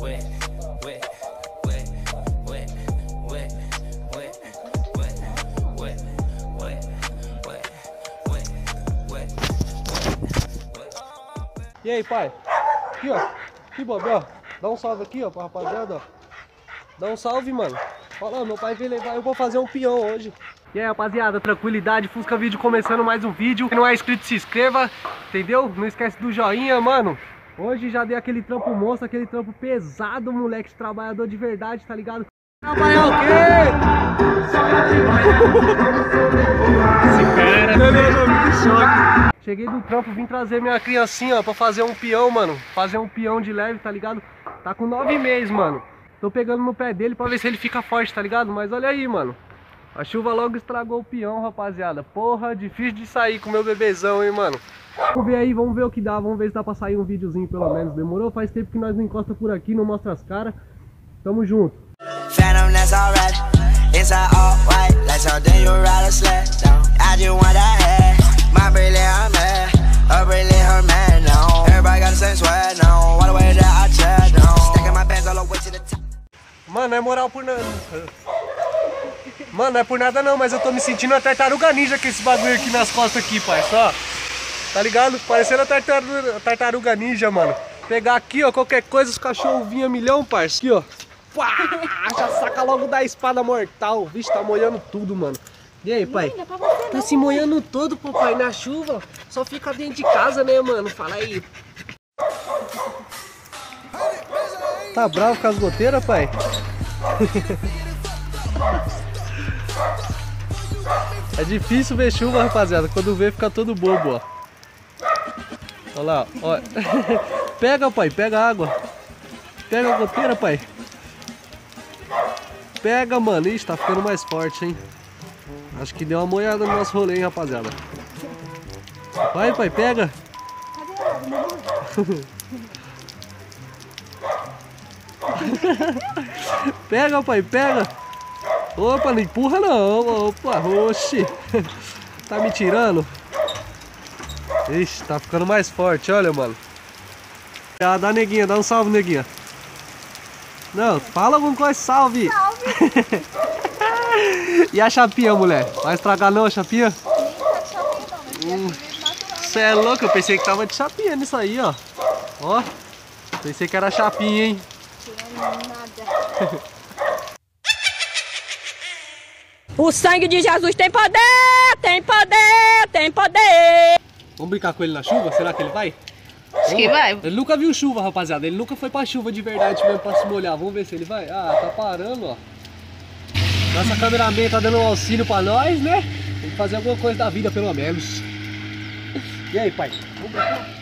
wet, wet, wet, wet, wet, wet, wet, wet, wet, wet, wet, wet. E aí, pai? Aqui, ó. Aqui, Bob, ó. Dá um salve aqui, ó, pra rapaziada, ó. Dá um salve, mano. Fala, meu pai veio levar, eu vou fazer um peão hoje. E aí, rapaziada, tranquilidade, Fusca Vídeo começando mais um vídeo. Quem não é inscrito, se inscreva, entendeu? Não esquece do joinha, mano. Hoje já dei aquele trampo monstro, aquele trampo pesado, moleque, trabalhador de verdade, tá ligado? Trabalhar o quê? Esse cara... Cheguei do trampo, vim trazer minha criancinha, ó, pra fazer um peão, mano. Fazer um peão de leve, tá ligado? Tá com nove meses, mano. Tô pegando no pé dele pra ver se ele fica forte, tá ligado? Mas olha aí, mano. A chuva logo estragou o peão, rapaziada. Porra, difícil de sair com meu bebezão, hein, mano. Vamos ver aí, vamos ver o que dá. Vamos ver se dá pra sair um videozinho, pelo menos. Demorou? Faz tempo que nós não encosta por aqui, não mostra as caras. Tamo junto. Phantom, that's alright. Inside all white, like something you ride a sled down. I just want that head. My brilliant, I'm mad. A brilliant, her man, no. Everybody got the same sweat, the way that I chat, no. Stacking my bands all the way to the top. Mano, não é moral por nada. Mano, não é por nada não, mas eu tô me sentindo uma tartaruga ninja com esse bagulho aqui nas costas aqui, pai. Só. Tá ligado? Parecendo a tartaruga, tartaruga ninja, mano. Pegar aqui, ó, qualquer coisa, os cachorros vinham milhão, parça. Aqui, ó. Pá, já saca logo da espada mortal. Vixe, tá molhando tudo, mano. E aí, pai? Não é pra você Tá não. se molhando todo, papai, na chuva. Só fica dentro de casa, né, mano? Fala aí. Tá bravo com as goteiras, pai? É difícil ver chuva, rapaziada. Quando vê, fica todo bobo, ó. Olha lá, ó. Pega, pai, pega a água. Pega a goteira, pai. Pega, mano. Ixi, tá ficando mais forte, hein? Acho que deu uma molhada no nosso rolê, hein, rapaziada. Vai, pai, pega. pega, pai, pega. Opa, não empurra não. Opa, oxi. Tá me tirando? Ixi, tá ficando mais forte, olha, mano. Ah, dá neguinha, dá um salve, neguinha. Não, fala alguma coisa, salve. Salve. E a chapinha, mulher? Vai estragar não a chapinha? Nem tá de chapinha não, mas Hum. é. Você é louco, eu pensei que tava de chapinha nisso aí, ó. Ó, pensei que era chapinha, hein? O sangue de Jesus tem poder, tem poder, tem poder. Vamos brincar com ele na chuva? Será que ele vai? Acho que vai. Ele nunca viu chuva, rapaziada. Ele nunca foi pra chuva de verdade mesmo pra se molhar. Vamos ver se ele vai. Ah, tá parando, ó. Nossa cameraman tá dando um auxílio pra nós, né? Tem que fazer alguma coisa da vida, pelo menos. E aí, pai? Vamos brincar?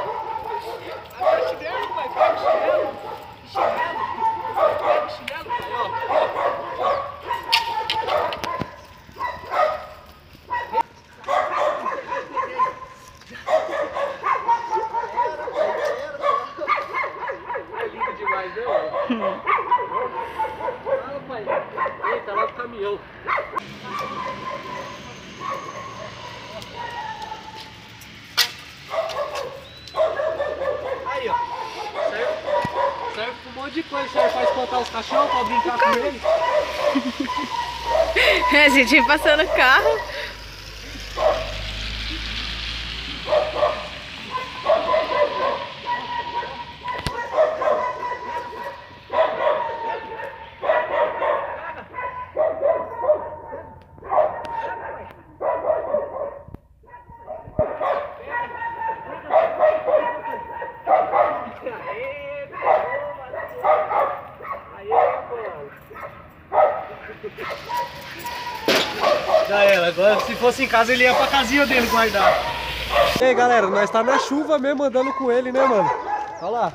os cachorros, pra brincar com eles. A gente passando o carro. Se fosse em casa ele ia pra casinha dele guardar. E aí galera, nós tá na chuva mesmo andando com ele, né mano? Olha lá.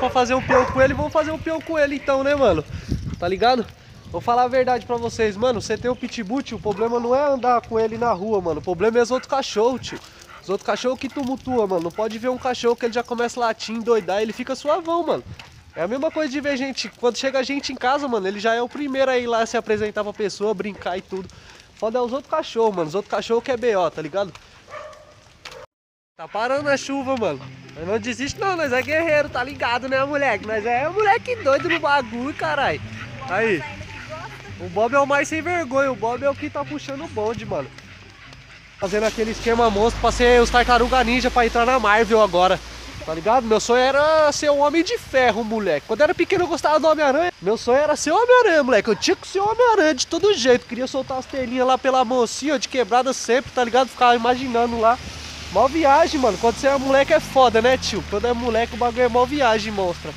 Pra fazer um peão com ele, vamos fazer um peão com ele então, né mano? Tá ligado? Vou falar a verdade pra vocês, mano, você tem o pitbull, tio, o problema não é andar com ele na rua, mano, o problema é os outros cachorros, tio. Os outros cachorros que tumultua, mano, não pode ver um cachorro que ele já começa a latir, endoidar, ele fica suavão, mano. É a mesma coisa de ver gente, quando chega gente em casa, mano, ele já é o primeiro a ir lá se apresentar pra pessoa, brincar e tudo. Foda é os outros cachorros, mano, os outros cachorros que é B.O., tá ligado? Tá parando a chuva, mano. Mas não desiste não, nós é guerreiro, tá ligado, né, moleque? Nós é moleque doido no bagulho, caralho. Aí. O Bob é o mais sem vergonha, o Bob é o que tá puxando o bonde, mano. Fazendo aquele esquema monstro pra ser os tartaruga ninja pra entrar na Marvel agora. Tá ligado? Meu sonho era ser um homem de ferro, moleque. Quando eu era pequeno eu gostava do Homem-Aranha. Meu sonho era ser Homem-Aranha, moleque. Eu tinha que ser Homem-Aranha de todo jeito. Queria soltar as telinhas lá pela mocinha, de quebrada sempre, tá ligado? Ficava imaginando lá. Mó viagem, mano. Quando você é moleque é foda, né, tio? Quando é moleque o bagulho é mó viagem, monstra.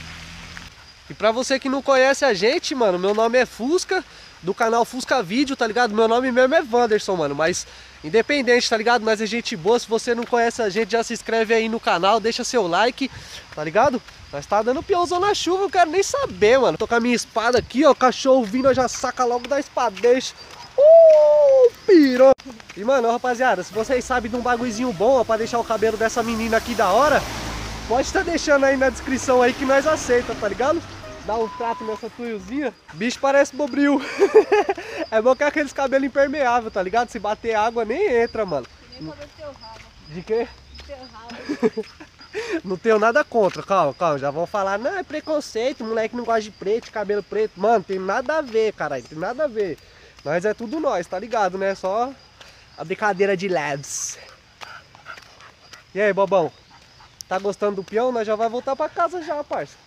E pra você que não conhece a gente, mano, meu nome é Fusca, do canal Fusca Vídeo, tá ligado? Meu nome mesmo é Wanderson, mano, mas independente, tá ligado? Mas é gente boa, se você não conhece a gente, já se inscreve aí no canal, deixa seu like, tá ligado? Nós tá dando peãozão na chuva, eu quero nem saber, mano. Tô com a minha espada aqui, ó, cachorro vindo, já saca logo da espadeixa. Uh, pirou! E, mano, rapaziada, se vocês sabem de um bagulhozinho bom, ó, pra deixar o cabelo dessa menina aqui da hora, pode estar deixando aí na descrição aí que nós aceita, tá ligado? Dá um trato nessa tuiozinha. Bicho parece bobril. é bom que é aqueles cabelos impermeáveis, tá ligado? Se bater água nem entra, mano. Nem cabelo teu rabo. De quê? Teu rabo. Não tenho nada contra, calma, calma. Já vão falar, não, é preconceito, moleque não gosta de preto, cabelo preto. Mano, tem nada a ver, caralho, tem nada a ver. Nós é tudo nós, tá ligado, né? Só a brincadeira de lads. E aí, bobão? Tá gostando do peão? Nós já vai voltar pra casa já, parça.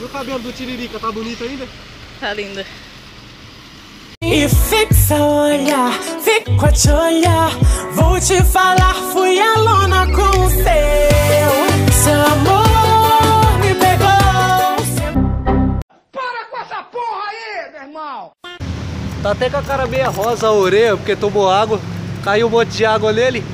E o cabelo do Tiririca tá bonito ainda? Tá linda. E fixa o olhar, fico a te olhar. Vou te falar, fui aluna com o seu. Seu amor me pegou. Seu Tá até com a cara meia rosa a orelha, porque tomou água. Caiu um monte de água nele.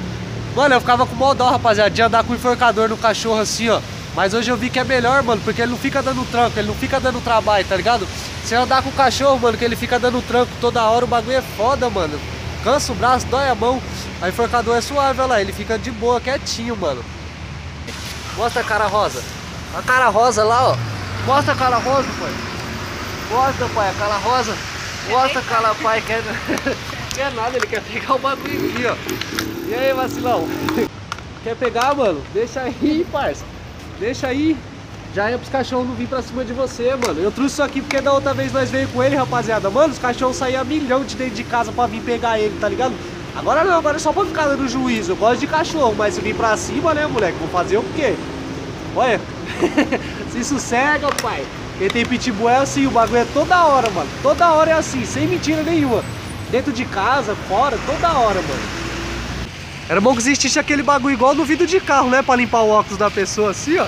Mano, eu ficava com mó dó, rapaziada, de andar com o enforcador no cachorro assim, ó. Mas hoje eu vi que é melhor, mano, porque ele não fica dando tranco, ele não fica dando trabalho, tá ligado? Eu andar com o cachorro, mano, que ele fica dando tranco toda hora, o bagulho é foda, mano. Cansa o braço, dói a mão. A enforcador é suave, olha lá, ele fica de boa, quietinho, mano. Mostra a cara rosa. A cara rosa lá, ó. Mostra a cara rosa, pai. Mostra, pai, a cara rosa. Mostra a cara, pai. Quer... quer nada, ele quer pegar o bagulho aqui, ó. E aí, vacilão? Quer pegar, mano? Deixa aí, parça. Deixa aí. Já é pros cachorros não vir pra cima de você, mano. Eu trouxe isso aqui porque da outra vez nós veio com ele, rapaziada. Mano, os cachorros saíam milhão de dentro de casa pra vir pegar ele, tá ligado? Agora não, agora é só pra ficar dando juízo. Eu gosto de cachorro, mas se vir pra cima, né, moleque? Vou fazer o quê? Olha. se sossega, pai. Quem tem pitbull é assim, o bagulho é toda hora, mano. Toda hora é assim, sem mentira nenhuma. Dentro de casa, fora, toda hora, mano. Era bom que existisse aquele bagulho igual no vidro de carro, né? Pra limpar o óculos da pessoa assim, ó.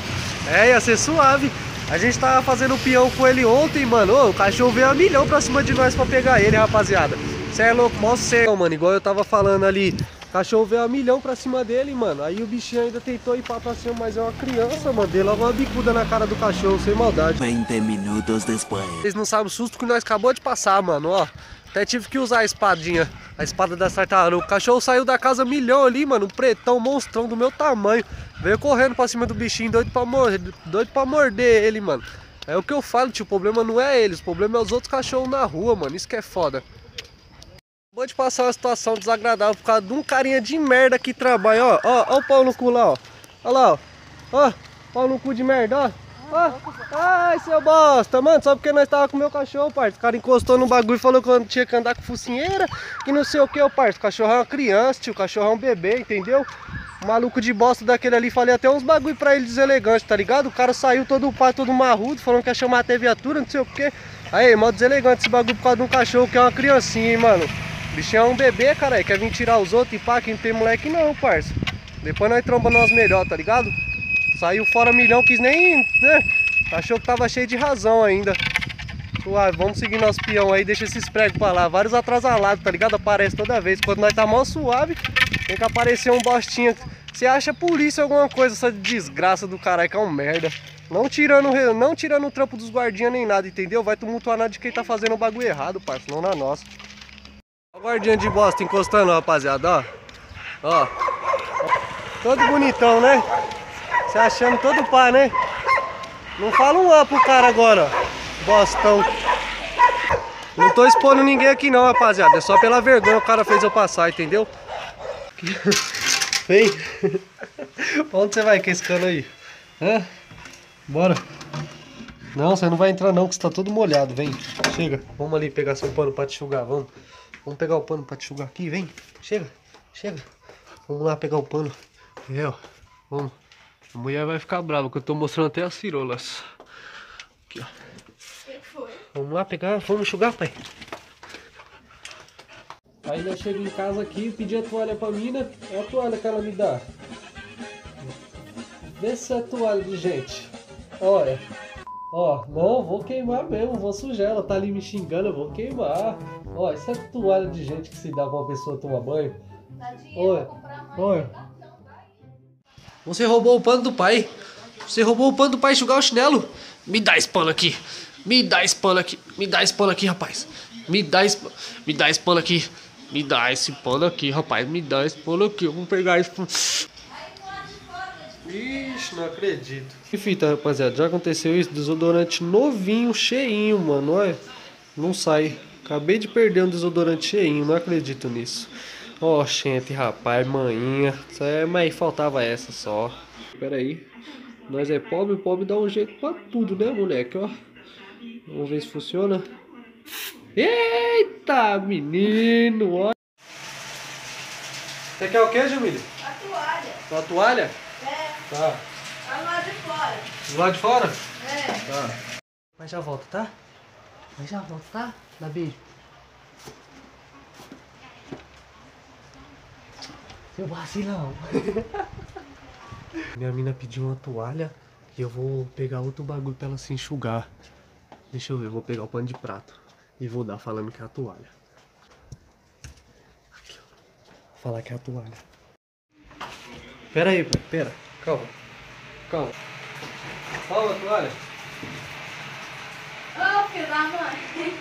É, ia ser suave. A gente tava fazendo peão com ele ontem, mano. Ô, o cachorro veio a milhão pra cima de nós pra pegar ele, rapaziada. Cê é louco, mó céu, mano. Igual eu tava falando ali O cachorro veio a milhão pra cima dele, mano. Aí o bichinho ainda tentou ir pra cima, mas é uma criança, mano. Deu logo uma bicuda na cara do cachorro, sem maldade. 20 minutos después. Vocês não sabem o susto que nós acabou de passar, mano, ó. Até tive que usar a espadinha, a espada da tartaruga. O cachorro saiu da casa milhão ali, mano, um pretão, monstrão do meu tamanho. Veio correndo pra cima do bichinho, doido pra morder, doido pra morder ele, mano. É o que eu falo, tio, o problema não é eles, o problema é os outros cachorros na rua, mano, isso que é foda. Acabou de passar uma situação desagradável por causa de um carinha de merda que trabalha, ó, ó, ó o pau no cu lá, ó. Ó lá, ó, ó, pau no cu de merda, ó. Ó, ai, seu bosta, mano, só porque nós tava com meu cachorro, parça. O cara encostou no bagulho e falou que eu tinha que andar com focinheira, que não sei o que, parça. O cachorro é uma criança, tio, o cachorro é um bebê, entendeu? O maluco de bosta daquele ali, falei até uns bagulho pra ele deselegante, tá ligado? O cara saiu todo pai, todo marrudo, falando que ia chamar até viatura, não sei o que. Aí, mó deselegante esse bagulho por causa de um cachorro que é uma criancinha, hein, mano. O bichinho é um bebê, cara, quer vir tirar os outros e pá, que não tem moleque não, parça. Depois nós trombamos nós melhor, tá ligado? Saiu fora milhão, quis nem, né? Achou que tava cheio de razão ainda. Suave, vamos seguir nosso peão aí, deixa esses pregos pra lá. Vários atrasalados, tá ligado? Aparece toda vez. Quando nós tá mó suave, tem que aparecer um bostinha. Você acha polícia alguma coisa, essa desgraça do caralho que é um merda. Não tirando, não tirando o trampo dos guardinhas nem nada, entendeu? Vai tumultuar nada de quem tá fazendo o bagulho errado, parça, não na nossa. Ó o guardinha de bosta encostando, rapaziada, ó. Ó. Todo bonitão, né? Se achando todo pá, né? Não fala um A pro cara agora, ó. Bostão. Não tô expondo ninguém aqui não, rapaziada. É só pela vergonha o cara fez eu passar, entendeu? Vem. Onde você vai com esse cano aí? Hã? Bora. Não, você não vai entrar não, que você tá todo molhado. Vem, chega. Vamos ali pegar seu pano pra te enxugar, vamos. Vamos pegar o pano pra te enxugar aqui, vem. Chega, chega. Vamos lá pegar o pano. É, ó. Vamos. A mulher vai ficar brava, que eu tô mostrando até as cirolas. Aqui, ó. Vamos lá pegar, vamos enxugar, pai. Aí eu chego em casa aqui, pedi a toalha pra mina, é a toalha que ela me dá. Vê se é toalha de gente. Olha. Ó, não, vou queimar mesmo, vou sujar. Ela tá ali me xingando, eu vou queimar. Ó, isso é toalha de gente que se dá pra uma pessoa tomar banho. Oi, oi. Você roubou o pano do pai. Você roubou o pano do pai enxugar o chinelo. Me dá esse pano aqui. Me dá esse pano aqui. Me dá esse pano aqui, rapaz. Me dá esse, me dá esse pano aqui. Me dá esse pano aqui, rapaz. Me dá esse pano aqui. Vamos pegar esse pano. Ixi, não acredito. Que fita, rapaziada. Já aconteceu isso? Desodorante novinho, cheinho, mano. Olha. Não sai. Acabei de perder um desodorante cheinho. Não acredito nisso. Ó, oh, gente, rapaz, maninha. Isso é, mas faltava essa só. Pera aí. Nós é pobre, pobre dá um jeito pra tudo, né, moleque? Ó. Vamos ver se funciona. Eita, menino, ó. Você quer o que, Jamília? A toalha. Uma toalha? É, Tá. tá lá de fora. Do lado de fora? É. Tá. Mas já volta, tá? Mas já volta, tá? Dá beijo. Seu vacilão. Minha mina pediu uma toalha e eu vou pegar outro bagulho pra ela se enxugar. Deixa eu ver, eu vou pegar o pano de prato e vou dar falando que é a toalha. Aqui, ó. Vou falar que é a toalha. Pera aí, pai, pera. Calma. Calma. Calma, toalha. Ô, filho da mãe.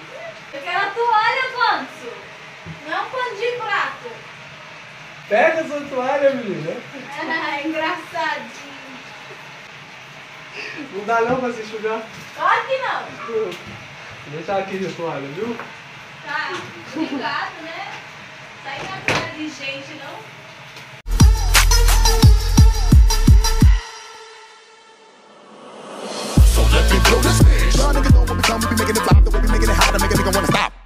Eu quero a toalha, Vanso. Não é um pano de prato. Pega essa toalha, menina. Ah, engraçadinho. Não dá não pra se enxugar? Claro que não. Vou deixar aqui de toalha, viu? Tá, obrigado, né? Sai da cara de gente, não? Let me this bitch. Y'all niggas know what we come, we be making it the way we making it hot, wanna stop.